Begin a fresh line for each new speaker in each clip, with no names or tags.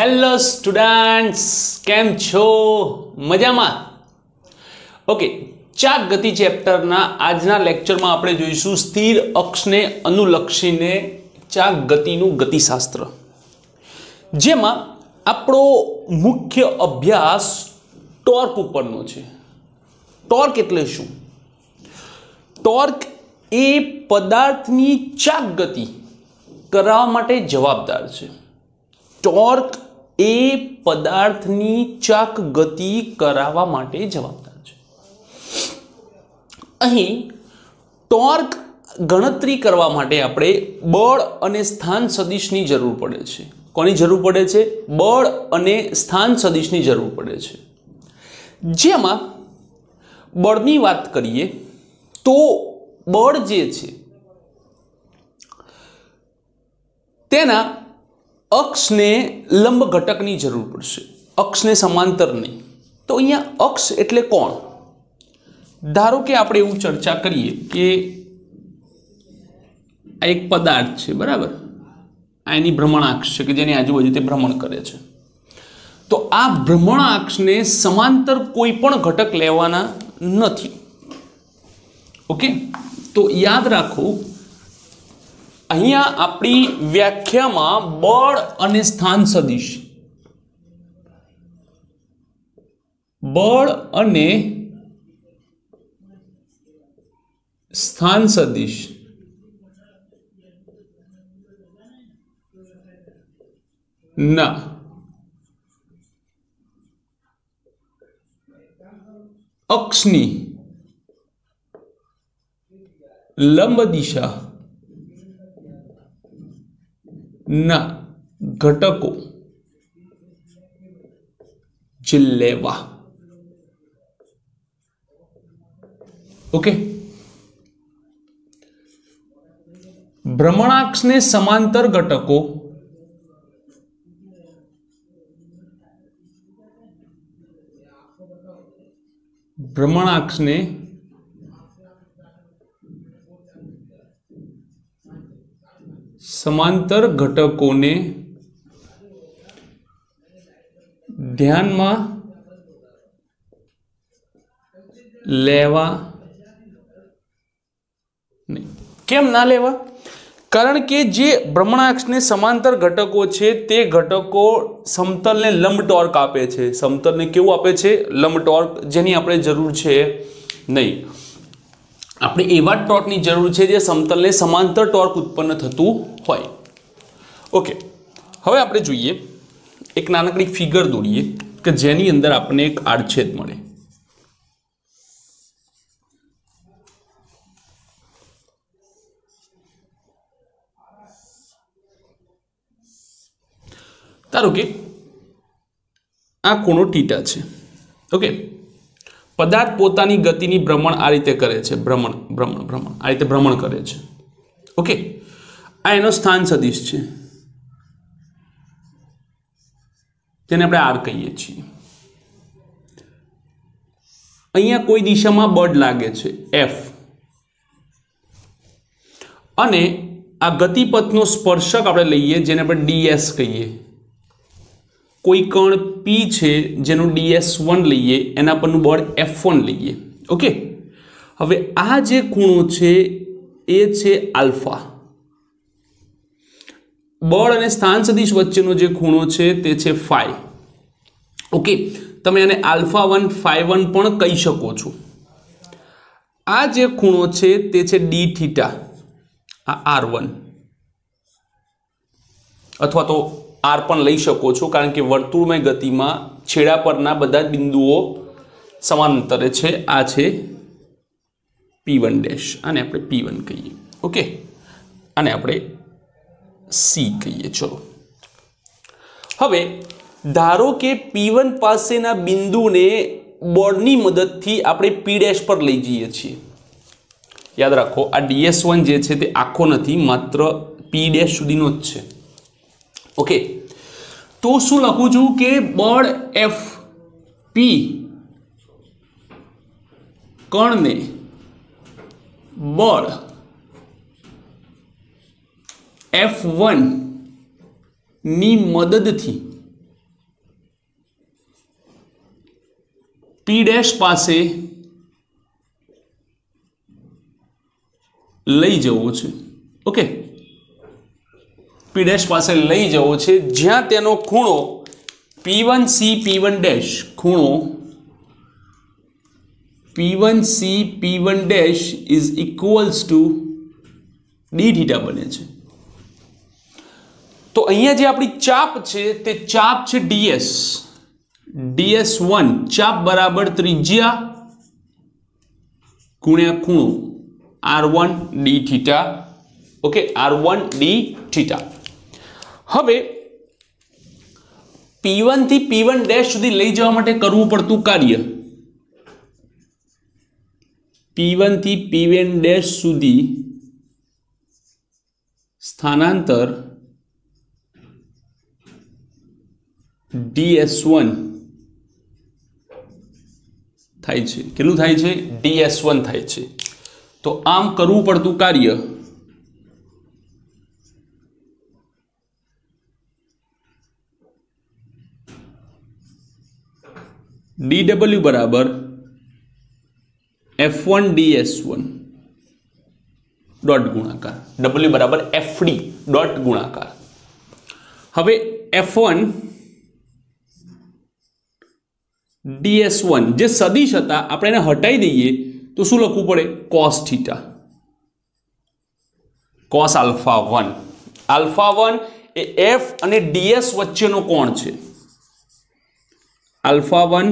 Hello students, કેમ છો? મજામાં? ઓકે ચાક ગતિ ચેપ્ટરના આજના લેક્ચરમાં આપણે જોઈશું સ્થિર અક્ષને અનુલક્ષીને ચાક ગતિનું ગતિશાસ્ત્ર. જેમાં આપણો મુખ્ય અભ્યાસ ટોર્ક ઉપરનો છે. ટોર્ક એટલે શું? ટોર્ક એ પદાર્થની ચાક ગતિ કરાવવા માટે જવાબદાર છે. ટોર્ક એ પદાર્થની ચાક ગતિ કરાવવા માટે જવાબદાર છે. અહીં ટોર્ક ગણતરી કરવા માટે આપણે બળ અને સ્થાન સદિશની જરૂર પડે છે. કોની જરૂર પડે છે? બળ અને સ્થાન સદિશની જરૂર પડે છે. જેમાં બળની વાત કરીએ તો બળ જે છે, તેના અક્ષને લંબ ઘટકની જરૂર પડશે. અક્ષને સમાંતર નહીં. તો અહીંયા અક્ષ એટલે કોણ? ધારો કે આપણે એવું ચર્ચા કરીએ કે આ એક પદાર્થ છે, બરાબર? આ એની ભ્રમણાક્ષ છે કે જેની આજુબાજુ તે ભ્રમણ કરે છે. તો આ ભ્રમણાક્ષને સમાંતર કોઈ પણ ઘટક લેવાના નથી. ઓકે? તો યાદ રાખો અહીંયા આપણી વ્યાખ્યામાં બળ અને સ્થાન સદિશ. બળ અને સ્થાન સદિશ. ના. અક્ષની લંબ દિશા ના ઘટકો. જે ઓકે ભ્રમણાક્ષને સમાંતર ઘટકો. ભ્રમણાક્ષને સમાંતર ઘટકોને ધ્યાનમાં લેવા નહીં. કેમ ના લેવા? કારણ કે જે ભ્રમણાક્ષને સમાંતર ઘટકો છે, તે ઘટકો સમતલને લંબ ટોર્ક આપે છે. સમતલને કેવું આપે છે? લંબ ટોર્ક જેની આપણે જરૂર છે નહીં. આપણે એવા ટોર્કની જરૂર છે જે સમતલને સમાંતર ટોર્ક ઉત્પન્ન થતું હોય. ઓકે હવે આપણે જોઈએ એક નાનકડી ફિગર દોરીએ કે જેની અંદર આપણને એક આડછેદ મળે. ધારો કે આ ખૂણો ટીટા છે. ઓકે પદાર્થ પોતાની ગતિની ભ્રમણ આ રીતે કરે છે. ભ્રમણ ભ્રમણ ભ્રમણ, આ રીતે ભ્રમણ કરે છે. ઓકે આ એનો સ્થાન સદિશ છે. તેને આપણે આર કહીએ છીએ. અહીંયા કોઈ દિશામાં બળ લાગે છે એફ અને આ ગતિપથનો સ્પર્શક આપણે લઈએ, જેને આપણે ડીએસ કહીએ. કોઈ કણ પી છે, જેનું ડીએસ વન લઈએ, એના પરનું બળ એફ વન લઈએ. ઓકે? હવે આ જે ખૂણો છે, એ છે આલ્ફા. બળ અને સ્થાન સદિશ વચ્ચેનો જે ખૂણો છે તે છે ફાઈ. ઓકે, તમે આને આલ્ફા વન, ફાઈ વન પણ કહી શકો છો. આ જે ખૂણો છે તે છે ડી થીટા, આ આર વન. અથવા તો આર પણ લઈ શકો છો, કારણ કે વર્તુળમય ગતિમાં છેડા પરના બધા બિંદુઓ સમાંતરે છે. આ છે પી વન ડેશ, આને આપણે પી વન કહીએ. ઓકે, આને આપણે સી કહીએ, ચલો. હવે, ધારો કે પી વન પાસેના બિંદુને બોર્ડની મદદથી આપણે પી પર લઈ જઈએ છીએ. યાદ રાખો, આ ડીએસ વન જે છે તે આખો નથી, માત્ર પી સુધીનો જ છે. ઓકે? તો શું લખું છું કે બળ એફ પી કણને બળ એફ વનની મદદથી પી ડેશ પાસે લઈ જવો છે. ઓકે પી ડેશ પાસે લઈ જવો છે. જ્યાં તેનો ખૂણો P one C P one dash ખૂણો P one C P one dash is equals to D theta બને છે. તો અહીંયા જે આપણી ચાપ છે તે ચાપ છે ડીએસ ડીએસ વન ચાપ બરાબર ત્રિજ્યા ગુણ્યા ખૂણો. R one D theta okay R one D theta હવે પી વનથી પી વન ડેશ સુધી લઈ જવા માટે કરવું પડતું કાર્ય. પી વનથી પી વન ડેશ સુધી સ્થાનાંતર ડીએસ વન થાય છે. કેટલું થાય છે? ડીએસ વન થાય છે. તો આમ કરવું પડતું કાર્ય ડીડબલ્યુ બરાબર F one DS one dot ગુણાકાર. ડબલ્યુ બરાબર એફડી ડોટ ગુણાકાર. હવે એફ વન ડીએસ વન જે સદીશ હતા, આપણે એને હટાવી દઈએ, તો શું લખવું પડે? Cos theta cos alpha one alpha one એ એફ અને ડીએસ વચ્ચેનો કોણ છે? આલ્ફા વન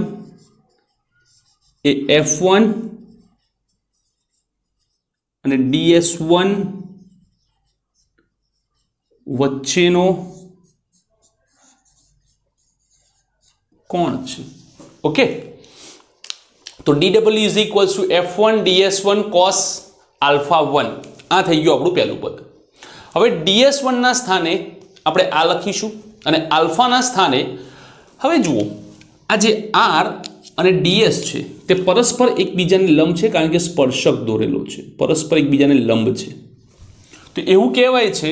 એ એફ વન અને ડીએસ વન વચ્ચેનો કોણ છે? ઓકે તો D W is equals to F one DS one cos alpha one આ થઈ ગયું આપણું પહેલું પદ. હવે ડીએસ વનના સ્થાને આપણે આ લખીશું અને આલ્ફાના સ્થાને હવે જુઓ, આ જે આર અને ડીએસ છે, તે પરસ્પર એકબીજાને લંબ છે કારણ કે સ્પર્શક દોરેલો છે. પરસ્પર એકબીજાને લંબ છે. તો એવું કહેવાય છે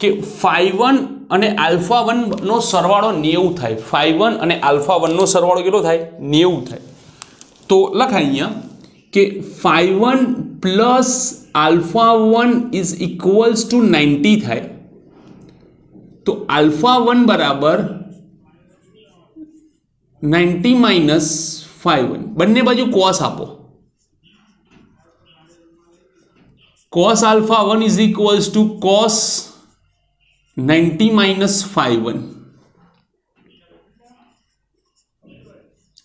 કે ફાઈ વન અને આલ્ફા વનનો સરવાળો નેવું થાય. ફાઈ વન અને આલ્ફા વનનો સરવાળો કેટલો થાય? નેવું થાય. તો લખાય અહીંયા કે phi one plus alpha one is equals to ninety થાય. તો આલ્ફા વન બરાબર નાઇન્ટી માઇનસ ફાઈ વન. બંને બાજુ કોસ આપો. Cos alpha one is equals to cos ninety minus five one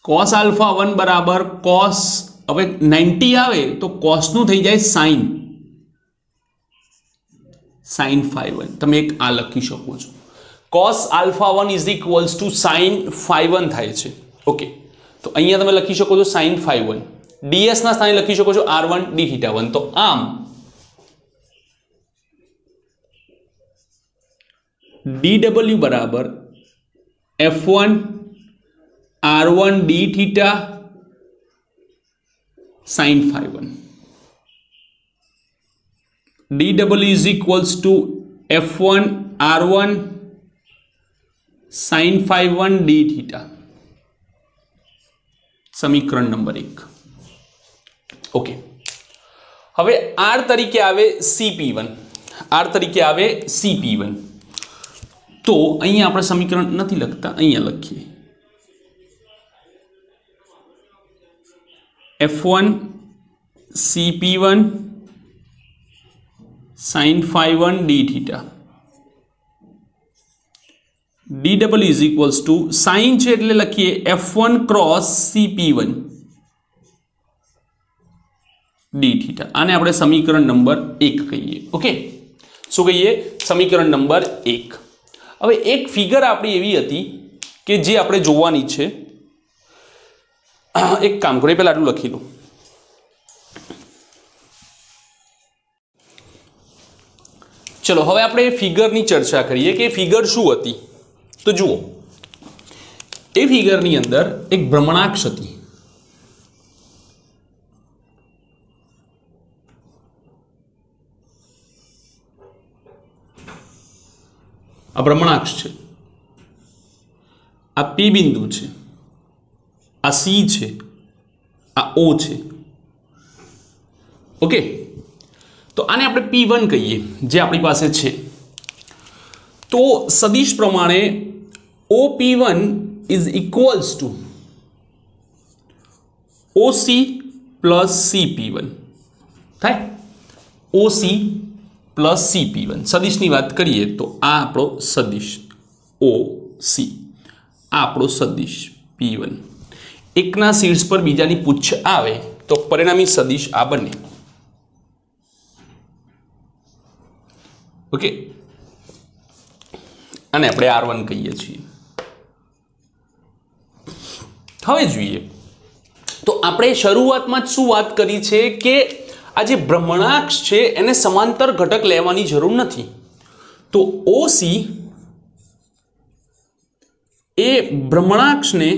cos alpha one બરાબર કોસ હવે ninety આવે તો કોસનું થઈ જાય સાઇન સાઇન ફાઈવ વન તમે એક આ લખી શકો છો cos alpha one is equals to sine five one થાય છે ઓકે તો અહીંયા તમે લખી શકો છો સાઈન ફાઈવ વન ડીએસના સ્થાને લખી શકો છો R one D theta one તો આમ ડી ડબલ્યુ બરાબર F one R one D theta sine five one D W is equals to F one R one sine five one D theta સમીકરણ number એક okay હવે R તરીકે આવે CP one R તરીકે આવે CP one તો અહીંયા આપણે સમીકરણ નથી લખતા, અહીંયા લખીએ. F one CP one sine five one D theta D double is equals to sine છે એટલે લખીએ F one cross CP one D theta આને આપણે સમીકરણ નંબર એક કહીએ. ઓકે શું કહીએ? સમીકરણ નંબર એક. હવે એક ફિગર આપણી એવી હતી કે જે આપણે જોવાની છે. એક કામ કરો, એ પહેલાં આટલું લખી લઉં ચલો, હવે આપણે ફિગરની ચર્ચા કરીએ કે ફિગર શું હતી? તો જુઓ. એ ફિગરની અંદર એક ભ્રમણાક્ષ હતી. આ ભ્રમણાક્ષ છે. આ પી બિંદુ છે. આ સી છે. આ ઓ છે. ઓકે? તો આને આપણે પી વન કહીએ, જે આપણી પાસે છે. તો સદિશ પ્રમાણે O P one is equals to OC plus C P one. થાય? OC plus C P one. સદિશની વાત કરીએ તો આ આપણો સદિશ ઓ સી. આ આપણો સદિશ પી વન. એકના શીર્ષ પર બીજાની પૂછ આવે તો પરિણામી સદિશ આ બને. ઓકે. અને આપણે આર વન કહીએ છીએ. હવે જોઈએ. તો આપણે શરૂઆતમાં જ શું વાત કરી છે કે આ જે ભ્રમણાક્ષ છે, એને સમાંતર ઘટક લેવાની જરૂર નથી. તો ઓસી એ ભ્રમણાક્ષને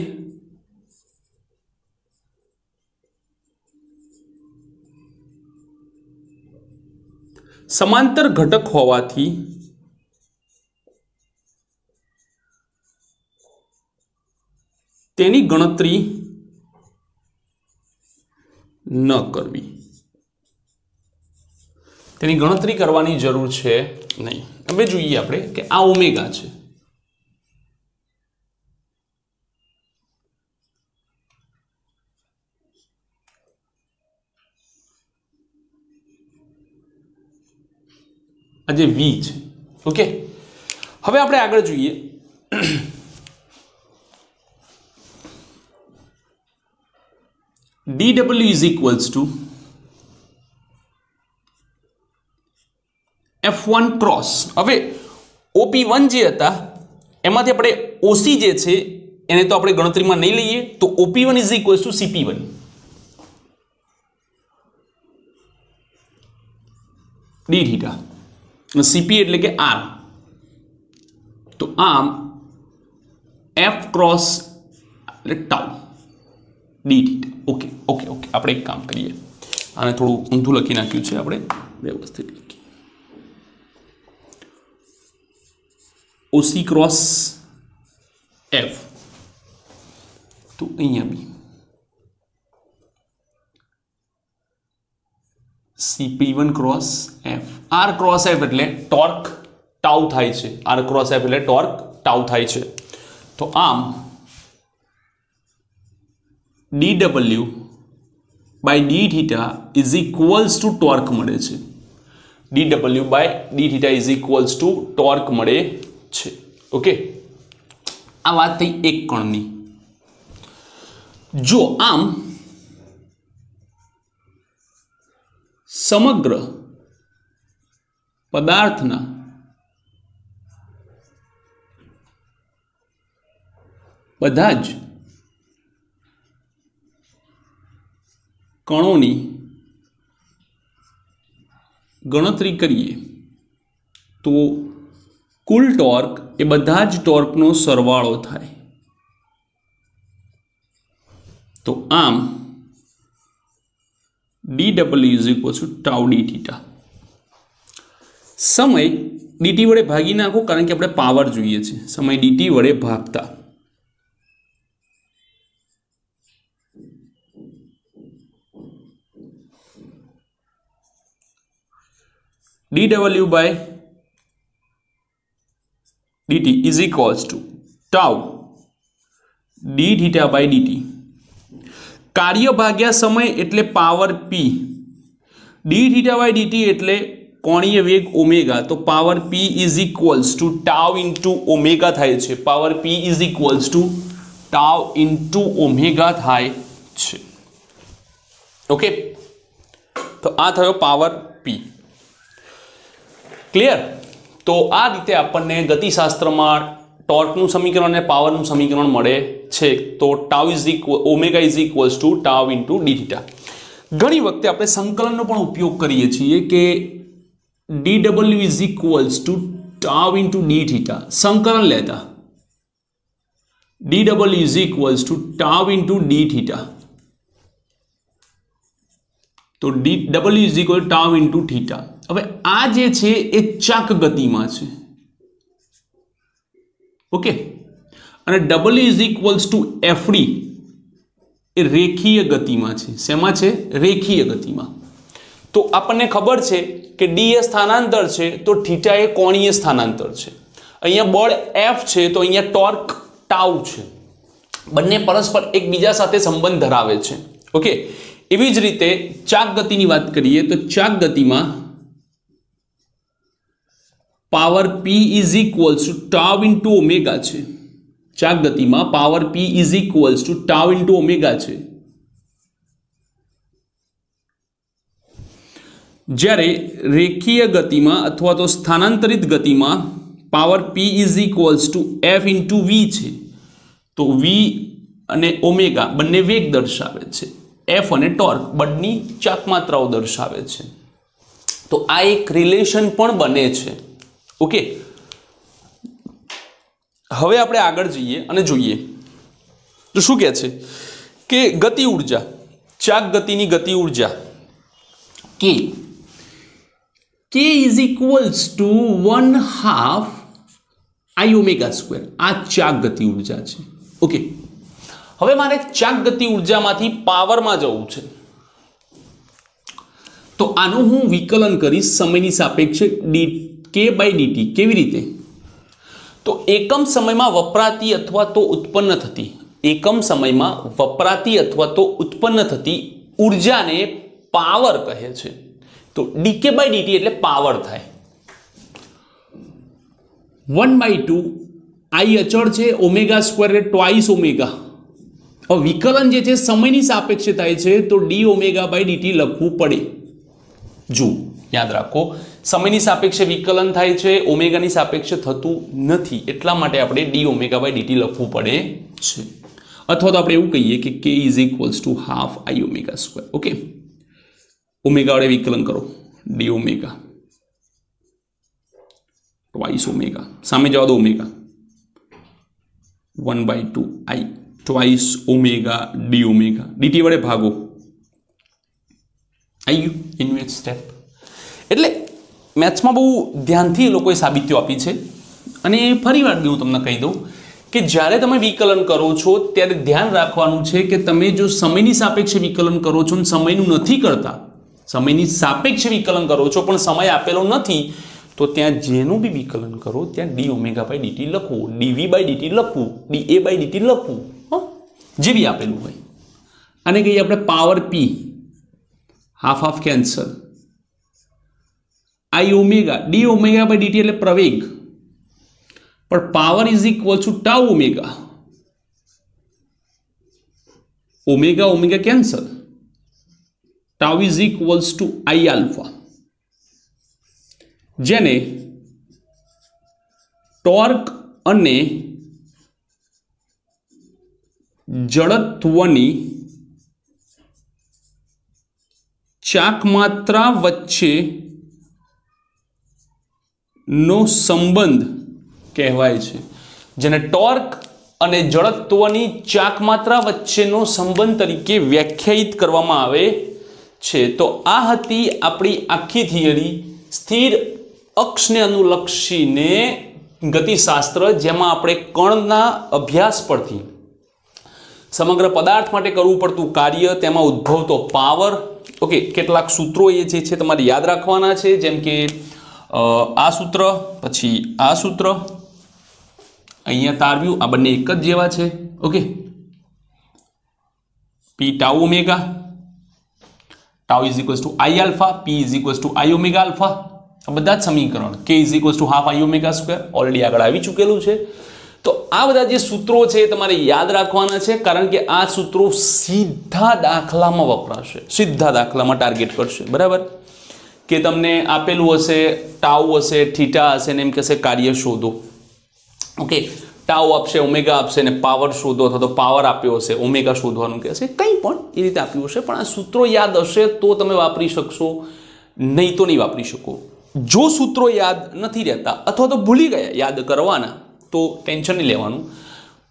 સમાંતર ઘટક હોવાથી તેની ગણતરી ન કરવી. તેની ગણતરી કરવાની જરૂર છે નહીં. હવે જોઈએ આપણે કે આ ઓમેગા છે. આ જે વી છે, ઓકે? હવે આપણે આગળ જોઈએ. D W is equals to one cross હવે ઓપી વન જે હતા, એમાંથી આપણે ઓસી જે છે, એને તો આપણે ગણતરીમાં નહીં લઈએ, તો OP one is equals to CP one D theta અને સીપી એટલે કે આર તો આમ એફ ક્રોસ એટલે tau D theta okay okay okay આપણે એક કામ કરીએ. આને થોડું ઊંધું લખી નાખ્યું છે આપણે. વ્યવસ્થિત લખીએ. ઓસી ક્રોસ એફ તો અહીંયા બી CP one cross F R cross F એટલે ટોર્ક ટાઉ થાય છે આર ક્રોસ એફ એટલે ટોર્ક ટાઉ થાય છે તો આમ D W by D theta is equals to torque મળે છે D W by D theta is equals to torque મળે છે. ઓકે આ વાત થઈ એક કણની. જો આમ સમગ્ર પદાર્થના બધા જ કણોની ગણતરી કરીએ, તો કુલ ટોર્ક એ બધા જ ટોર્કનો સરવાળો થાય. તો આમ D W is equal to tau D theta સમય ડીટી વડે ભાગી નાખો કારણ કે આપણે પાવર જોઈએ છે. સમય ડીટી વડે ભાગતા. D W by DT is equals to tau D theta by DT કાર્ય ભાગ્યા સમય એટલે power P D theta by DT એટલે કોણીય વેગ ઓમેગા તો power P is equals to tau into omega થાય છે. Power P is equals to tau into omega થાય છે. ઓકે તો આ થયો પાવર પી ક્લિયર તો આ રીતે આપણને ગતિશાસ્ત્રમાં ટોર્કનું સમીકરણ અને પાવરનું સમીકરણ મળે છે. તો tau is equal omega is equals to tau into D theta. ઘણી વખતે આપણે સંકલનનો પણ ઉપયોગ કરીએ છીએ કે D W is equals to tau into D theta. સંકલન લેતા. D W is equals to tau into D theta. તો D W is equal tau into theta. હવે આ જે છે એ ચાક ગતિમાં છે. ઓકે? અને W is equals to FD એ રેખીય ગતિમાં છે. શેમાં છે? રેખીય ગતિમાં. તો આપણને ખબર છે કે ડી એ સ્થાનાંતર છે, તો થીટા એ કોણીય સ્થાનાંતર છે. અહીંયા બળ એફ છે, તો અહીંયા ટોર્ક ટાઉ છે. બંને પરસ્પર એકબીજા સાથે સંબંધ ધરાવે છે. ઓકે? એવી જ રીતે ચાક ગતિની વાત કરીએ તો ચાક ગતિમાં power P is equals to tau into omega છે. ચાક ગતિમાં power P is equals to tau into omega છે. જ્યારે રેખીય ગતિમાં અથવા તો સ્થાનાંતરિત ગતિમાં power P is equals to F into V છે, તો વી અને ઓમેગા બંને વેગ દર્શાવે છે. એફ અને ટોર્ક બંની ચાકમાત્રાઓ દર્શાવે છે. તો આ એક રિલેશન પણ બને છે. ઓકે. હવે આપણે આગળ જઈએ અને જોઈએ. તો શું કહે છે? કે ગતિ ઊર્જા, ચાક ગતિની ગતિ ઊર્જા. કે K is equals to one half I omega square આ ચાક ગતિ ઊર્જા છે. ઓકે. હવે મારે ચાક ગતિ ઉર્જામાંથી પાવરમાં જવું છે. તો આનું હું વિકલન કરીશ સમયની સાપેક્ષે ડી કે બાય ડીટી કેવી રીતે? તો એકમ સમયમાં વપરાતી અથવા તો ઉત્પન્ન થતી, એકમ સમયમાં વપરાતી અથવા તો ઉત્પન્ન થતી ઉર્જાને પાવર કહે છે. તો ડીકે બાય ડીટી એટલે પાવર થાય. વન બાય ટુ આઈ અચળ છે ઓમેગા સ્ક્વેર એટલે ટ્વાઇસ ઓમેગા વિકલન જે છે, સમયની સાપેક્ષે થાય છે, તો ડી ઓમેગા બાય ડીટી લખવું પડે. જુઓ. યાદ રાખો. સમયની સાપેક્ષે વિકલન થાય છે, ઓમેગાની સાપેક્ષે થતું નથી. એટલા માટે આપણે ડી ઓમેગા બાય ડીટી લખવું પડે છે. અથવા તો આપણે એવું કહીએ કે K is equals to half I omega square okay omega વડે વિકલન કરો. D omega twice omega. સામે જવા દો omega. One by two I twice omega D omega. DT વડે ભાગો. આઈ યુ એનું એક સ્ટેપ એટલે મેથ્સમાં બહુ ધ્યાનથી એ લોકોએ સાબિતીઓ આપી છે. અને ફરી વાર હું તમને કહી દઉં કે જ્યારે તમે વિકલન કરો છો, ત્યારે ધ્યાન રાખવાનું છે કે તમે જો સમયની સાપેક્ષે વિકલન કરો છો અને સમયનું નથી કરતા, સમયની સાપેક્ષે વિકલન કરો છો, પણ સમય આપેલો નથી, તો ત્યાં જેનું બી વિકલન કરો, ત્યાં ડી ઓમેગા બાય ડીટી લખવું ડીવી બાય ડીટી લખવું ડી એ બાય ડીટી લખવું જે બી આપેલું હોય. અને કહીએ આપણે power P half half cancel I omega D omega by DT એટલે પ્રવેગ. પણ power is equal to tau omega omega omega cancel tau is equals to I alpha જેને ટોર્ક અને જડત્વની ચાકમાત્રા વચ્ચે નો સંબંધ કહેવાય છે. જેને ટોર્ક અને જડત્વની ચાકમાત્રા વચ્ચેનો સંબંધ તરીકે વ્યાખ્યાયિત કરવામાં આવે છે. તો આ હતી આપણી આખી થિયરી સ્થિર અક્ષને અનુલક્ષીને ગતિશાસ્ત્ર, જેમાં આપણે કણના અભ્યાસ પરથી સમગ્ર પદાર્થ માટે કરવું પડતું કાર્ય, તેમાં ઉદ્ભવતો પાવર. ઓકે કેટલાક સૂત્રો એ જે છે તમારે યાદ રાખવાના છે, જેમ કે આ સૂત્ર, પછી આ સૂત્ર, અહીંયા તારવ્યું આ બંને એક જ જેવા છે, okay? Pi tau omega tau is equals to I alpha pi is equals to I omega alpha આ બધા જ સમીકરણ કે is equals to half I omega square already આગળ આવી ચૂકેલું છે. તો આ બધા જે સૂત્રો છે એ તમારે યાદ રાખવાના છે, કારણ કે આ સૂત્રો સીધા દાખલામાં વપરાશે, સીધા દાખલામાં ટાર્ગેટ કરશે, બરાબર? કે તમને આપેલું હશે, ટાઉ હશે, થીટા હશે ને એમ કહેશે કાર્ય શોધો. ઓકે, ટાઉ આપશે, ઓમેગા આપશે ને પાવર શોધો અથવા તો પાવર આપ્યો હશે, ઓમેગા શોધવાનું કહેશે. કંઈ પણ એ રીતે આપ્યું હશે, પણ આ સૂત્રો યાદ હશે તો તમે વાપરી શકશો, નહીં તો નહીં વાપરી શકો. જો સૂત્રો યાદ નથી રહેતા અથવા તો ભૂલી ગયા યાદ કરવાના, તો ટેન્શન નહીં લેવાનું.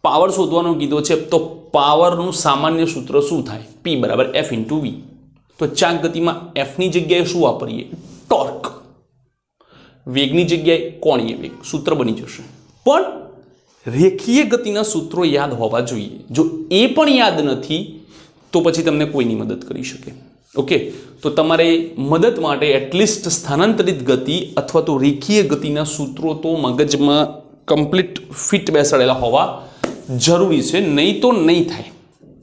પાવર શોધવાનો કીધો છે, તો પાવરનું સામાન્ય સૂત્ર શું થાય? પી બરાબર એફ ઇન્ટુ વી તો ચાક ગતિમાં એફની જગ્યાએ શું વાપરીએ? ટોર્ક વેગની જગ્યાએ કોણીય વેગ? સૂત્ર બની જશે. પણ રેખીય ગતિના સૂત્રો યાદ હોવા જોઈએ. જો એ પણ યાદ નથી, તો પછી તમને કોઈની મદદ કરી શકે. ઓકે? તો તમારે મદદ માટે એટલીસ્ટ સ્થાનાંતરિત ગતિ અથવા તો રેખીય ગતિના સૂત્રો તો મગજમાં કમ્પ્લીટ ફિટ બેસાડેલા હોવા જરૂરી છે. નહીં તો નહીં થાય.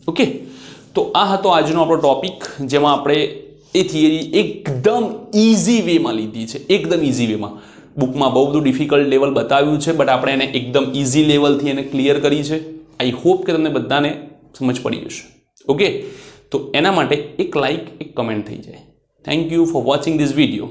ઓકે? તો આ હતો આજનો આપણો ટોપિક જેમાં આપણે એ થિયરી એકદમ ઇઝી વેમાં લીધી છે, એકદમ ઇઝી વેમાં બુકમાં બહુ બધું ડિફિકલ્ટ લેવલ બતાવ્યું છે બટ આપણે એને એકદમ ઇઝી લેવલથી એને ક્લિયર કરી છે. આઈ હોપ કે તમને બધાને સમજ પડી જશે ઓકે તો એના માટે એક લાઇક એક કમેન્ટ થઈ જાય. Thank you for watching this video